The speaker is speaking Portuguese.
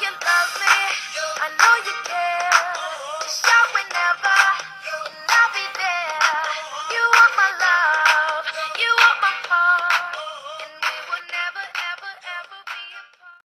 you love tá